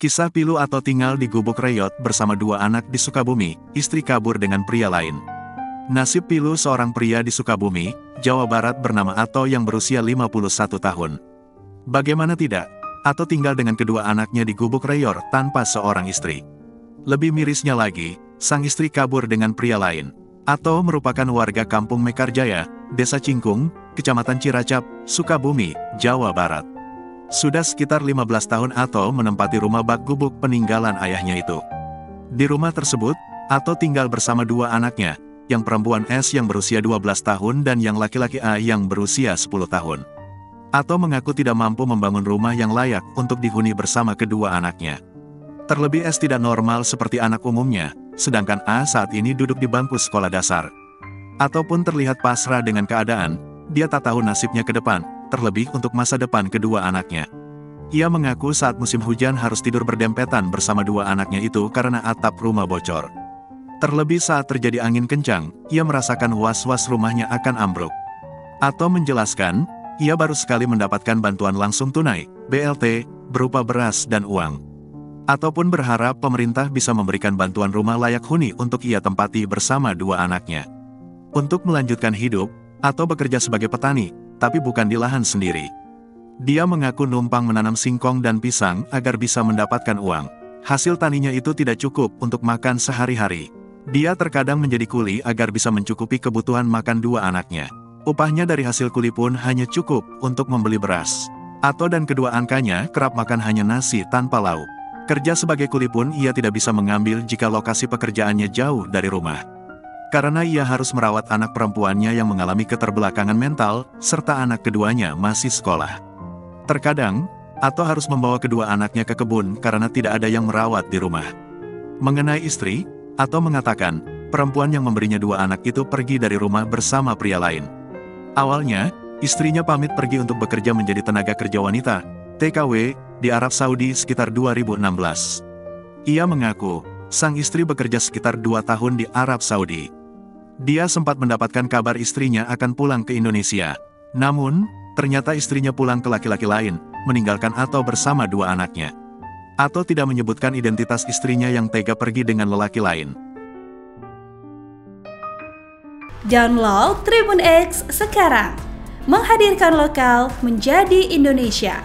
Kisah pilu atau tinggal di gubuk reyot bersama dua anak di Sukabumi, istri kabur dengan pria lain. Nasib pilu seorang pria di Sukabumi, Jawa Barat bernama Ato yang berusia 51 tahun. Bagaimana tidak, Ato tinggal dengan kedua anaknya di gubuk reyor tanpa seorang istri. Lebih mirisnya lagi, sang istri kabur dengan pria lain. Ato merupakan warga kampung Mekarjaya, Desa Cingkung, Kecamatan Ciracap, Sukabumi, Jawa Barat. Sudah sekitar 15 tahun Ato menempati rumah bak gubuk peninggalan ayahnya itu. Di rumah tersebut, Ato tinggal bersama dua anaknya, yang perempuan S yang berusia 12 tahun dan yang laki-laki A yang berusia 10 tahun. Ato mengaku tidak mampu membangun rumah yang layak untuk dihuni bersama kedua anaknya. Terlebih S tidak normal seperti anak umumnya, sedangkan A saat ini duduk di bangku sekolah dasar. Ataupun terlihat pasrah dengan keadaan, dia tak tahu nasibnya ke depan, terlebih untuk masa depan kedua anaknya. Ia mengaku saat musim hujan harus tidur berdempetan bersama dua anaknya itu karena atap rumah bocor. Terlebih saat terjadi angin kencang, ia merasakan was-was rumahnya akan ambruk. Atau menjelaskan, ia baru sekali mendapatkan bantuan langsung tunai, BLT, berupa beras dan uang. Ataupun berharap pemerintah bisa memberikan bantuan rumah layak huni untuk ia tempati bersama dua anaknya. Untuk melanjutkan hidup, atau bekerja sebagai petani, tapi bukan di lahan sendiri. Dia mengaku numpang menanam singkong dan pisang agar bisa mendapatkan uang. Hasil taninya itu tidak cukup untuk makan sehari-hari. Dia terkadang menjadi kuli agar bisa mencukupi kebutuhan makan dua anaknya. Upahnya dari hasil kuli pun hanya cukup untuk membeli beras. Atau dan kedua angkanya kerap makan hanya nasi tanpa lauk. Kerja sebagai kuli pun ia tidak bisa mengambil jika lokasi pekerjaannya jauh dari rumah karena ia harus merawat anak perempuannya yang mengalami keterbelakangan mental, serta anak keduanya masih sekolah. Terkadang, atau harus membawa kedua anaknya ke kebun karena tidak ada yang merawat di rumah. Mengenai istri, atau mengatakan, perempuan yang memberinya dua anak itu pergi dari rumah bersama pria lain. Awalnya, istrinya pamit pergi untuk bekerja menjadi tenaga kerja wanita, TKW, di Arab Saudi sekitar 2016. Ia mengaku, sang istri bekerja sekitar dua tahun di Arab Saudi. Dia sempat mendapatkan kabar istrinya akan pulang ke Indonesia. Namun, ternyata istrinya pulang ke laki-laki lain, meninggalkan Ato bersama dua anaknya. Ato tidak menyebutkan identitas istrinya yang tega pergi dengan lelaki lain. Download Tribun X sekarang, menghadirkan lokal menjadi Indonesia.